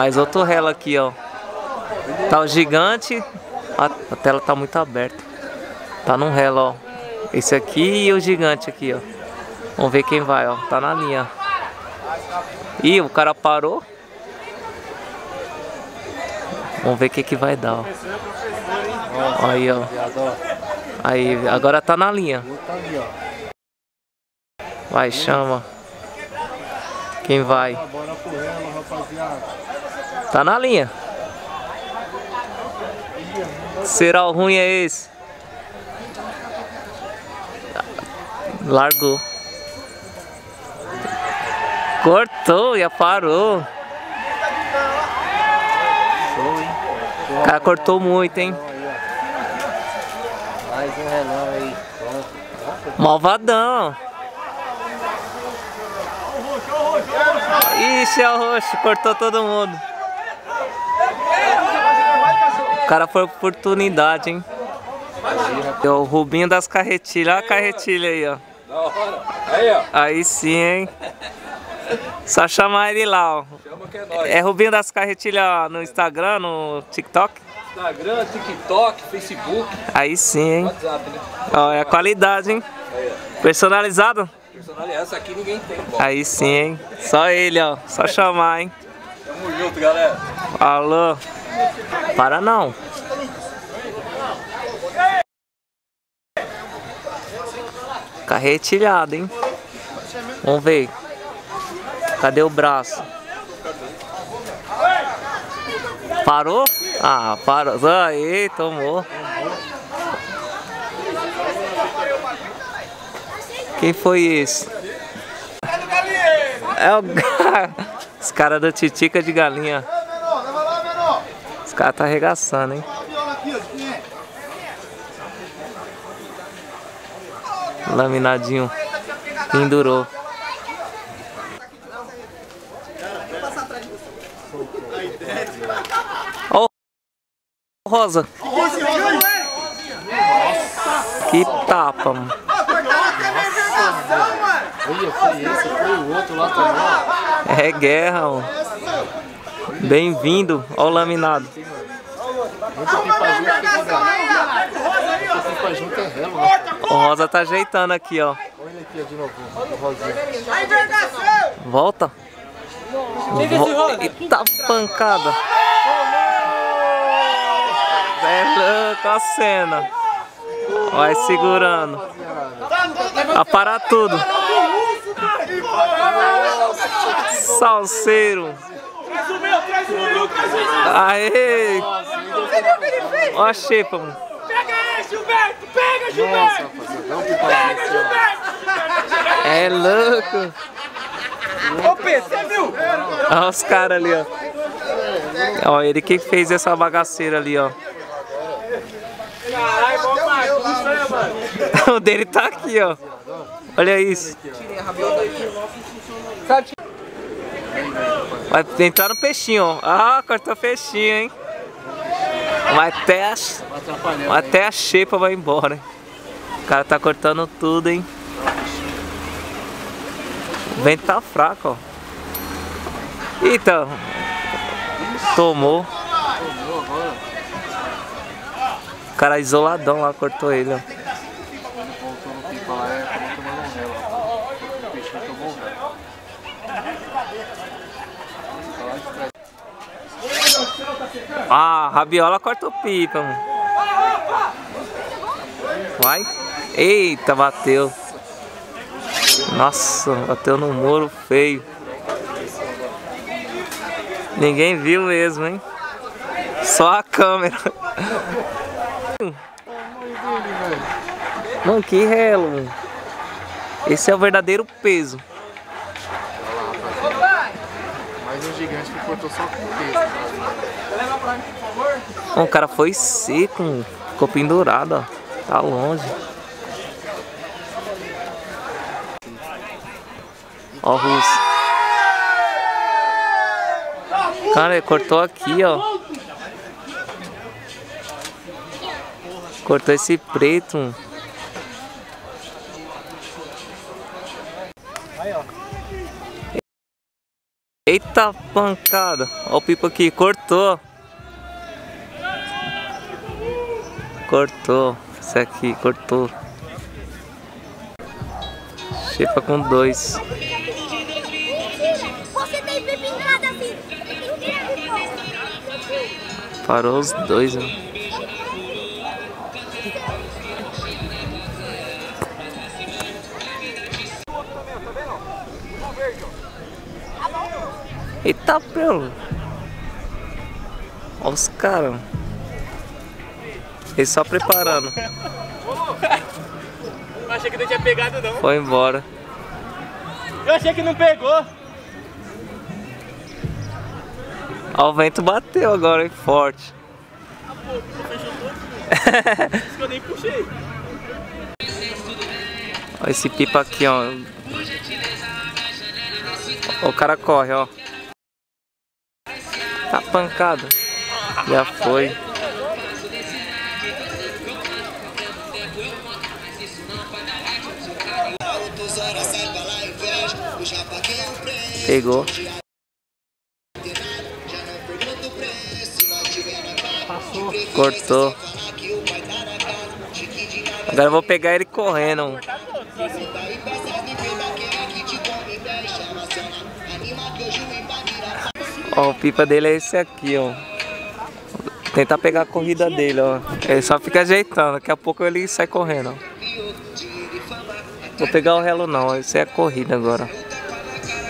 Mais outro relo aqui, ó. Tá o gigante. A, a tela tá muito aberta. Tá num relo, ó. Esse aqui e o gigante aqui, ó. Vamos ver quem vai, ó. Tá na linha. Ih, o cara parou. Vamos ver o que que vai dar, ó. Aí, ó. Aí, agora tá na linha. Vai, chama. Quem vai? Tá na linha. Será o ruim é esse? Largou. Cortou, já parou. O cara cortou muito, hein? Mais um relão aí. Malvadão. Ixi, é o roxo, cortou todo mundo. O cara foi oportunidade, hein? É o Rubinho das carretilhas. Olha a carretilha aí, ó. Aí, ó. Aí sim, hein? Só chamar ele lá, ó. É. É Rubinho das carretilhas no Instagram, no TikTok? Instagram, TikTok, Facebook, Aí sim, hein? WhatsApp, né? Ó, é a qualidade, hein? Personalizado? Personal, essa aqui ninguém tem, pô. Aí sim, hein? Só ele, ó. Só chamar, hein? Tamo junto, galera. Alô? Para não. Carretilhado, hein? Vamos ver. Cadê o braço? Parou? Ah, parou. Aí, tomou. Quem foi esse? É o... Os caras da Titica de Galinha. Os caras tá arregaçando, hein? Laminadinho. Pendurou. Ó o Rosa. Que tapa, mano. Olha, foi esse, foi o outro lá também. É guerra, mano. Bem-vindo ao laminado. Pipa junto é né? O Rosa tá ajeitando aqui, ó. Olha aqui ó, de novo. Volta. Vo- Eita pancada. É louco a cena. Vai segurando. Vai parar tudo. Salseiro. Aê! Ó a xepa, mano. Pega esse, Gilberto! Pega, Gilberto! Pega. Gilberto! É louco. Ô, Pedro, você viu? Olha os caras ali, ó. Ó, ele que fez essa bagaceira ali, ó. Caralho. O dele tá aqui, ó. Olha isso. Vai entrar no peixinho, ó. Ah, cortou peixinho, hein? Vai até a, até a xepa vai embora, hein? O cara tá cortando tudo, hein? O vento tá fraco, ó. Eita. Tomou. O cara isoladão lá cortou ele, ó. Voltou no pipa lá, é acabou tomando um relo. ó. O peixinho tomou um relo. Tá lá de trás. Ah, rabiola corta o pipa, mano. Vai. Eita, bateu. Nossa, bateu no muro feio. Ninguém viu mesmo, hein? Só a câmera. Mano, que relo, mano. Esse é o verdadeiro peso. Mais um gigante que cortou só com o peso. Mano, o cara foi seco, ficou pendurado, ó. Tá longe. Ó russo. Cara, ele cortou aqui, ó. Cortou esse preto. Eita pancada. Ó o pipa aqui, cortou. Cortou. Esse aqui, cortou. Chepa com dois. Parou os dois, né? Eita, pelo. Olha os caras. Eles só preparando. Eu achei que não tinha pegado não. Foi embora. Eu achei que não pegou. Ó, o vento bateu agora, hein? Forte. Isso que eu nem puxei. Olha esse pipa aqui. Ó, O cara corre, ó. Tá pancada. Já foi. Pegou. Cortou. Agora eu vou pegar ele correndo. Ó, o pipa dele é esse aqui, ó. Tentar pegar a corrida dele, ó. Ele só fica ajeitando, daqui a pouco ele sai correndo, ó. Vou pegar o relo não, esse é a corrida agora.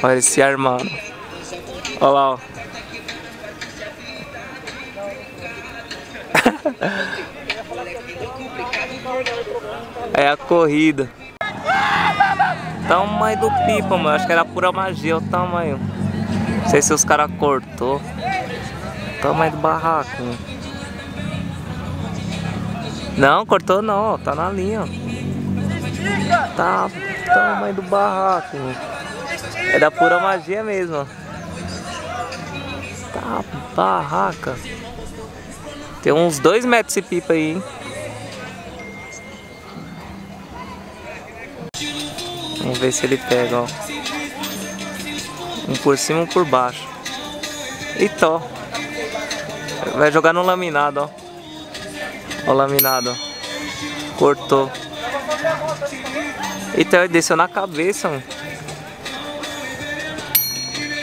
Olha ele se armando. Olha lá, ó. É a corrida. Tamanho do pipa, mano. Acho que era pura magia o tamanho. Não sei se os caras cortou. Tamanho do barraco. Não, cortou não, tá na linha. Tá tamanho do barraco. É da pura magia mesmo. Tá barraca. Tem uns dois metros esse pipa aí, hein? Vamos ver se ele pega, ó. Um por cima, um por baixo. Eita, ó. Vai jogar no laminado, ó. Ó o laminado, ó. Cortou. Ele desceu na cabeça, mano.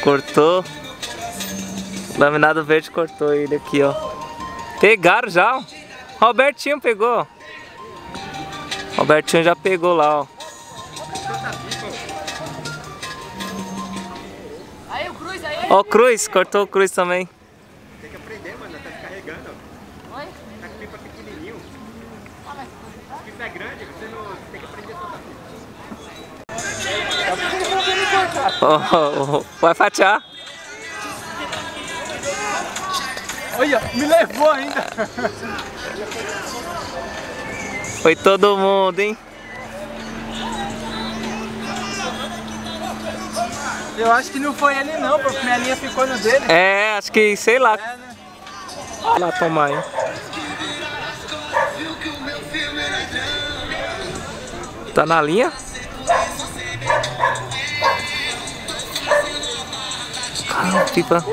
Cortou. Laminado verde cortou ele aqui, ó. Pegaram já, ó. Robertinho pegou. Robertinho já pegou lá, ó. Ó, o Cruz, cortou o Cruz também. Tem que aprender, mano. Tá descarregando. Oi? Tá com pipa pequenininho. Se pipa é grande, você não tem que aprender a soltar pipa. Ó, vai fatiar. Olha, me levou ainda. Foi todo mundo, hein? Eu acho que não foi ele não, porque minha linha ficou no dele. É, acho que, sei lá. É, né? Olha lá tomar, hein? Tá na linha? Ah, pipa.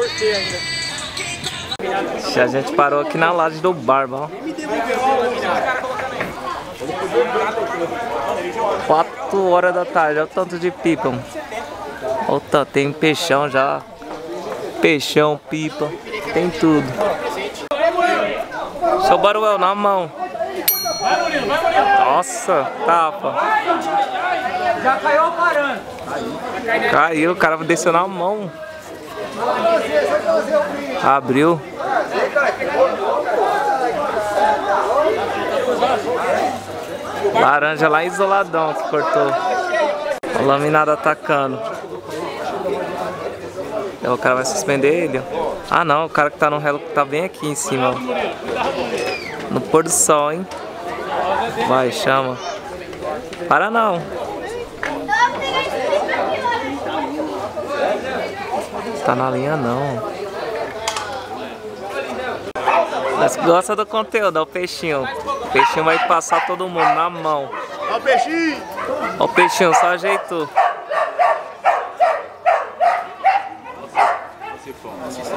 Já a gente parou aqui na laje do Barba, ó. 4 horas da tarde, olha o tanto de pipa. mano. Olha o tanto, tem peixão já. Peixão, pipa, tem tudo. Seu Baruel na mão. Nossa, tapa. Já caiu parando. Caiu, o cara desceu na mão. Abriu. Laranja lá isoladão que cortou. O laminado atacando. O cara vai suspender ele. Ah não, o cara que tá no relo tá bem aqui em cima. ó. No pôr do sol, hein? Vai, chama. Para não. Tá na linha não. Mas gosta do conteúdo, ó o peixinho. O peixinho vai passar todo mundo na mão. Ó o peixinho. Ó o peixinho, só ajeitou.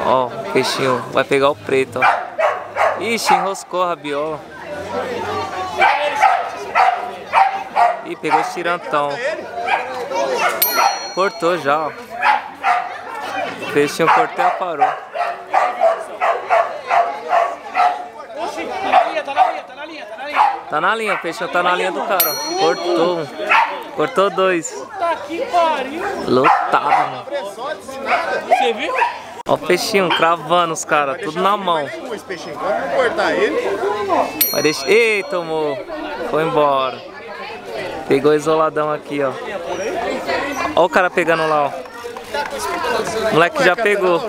Ó, o peixinho vai pegar o preto, ó. Ixi, enroscou a rabiola. Ih, pegou esse tirantão. Cortou já, ó. O peixinho cortou e parou. Tá na linha, tá na linha, tá na linha, tá na linha. Tá na linha, o peixinho tá na linha do cara. ó. Cortou. Cortou dois. Tá que pariu. Lotado, mano. Você viu? Ó o peixinho cravando os caras, tudo na mão. Não cortar ele, Vai deixar. Ei, tomou. Foi embora. Pegou isoladão aqui, ó. Ó o cara pegando lá, ó. O moleque já pegou.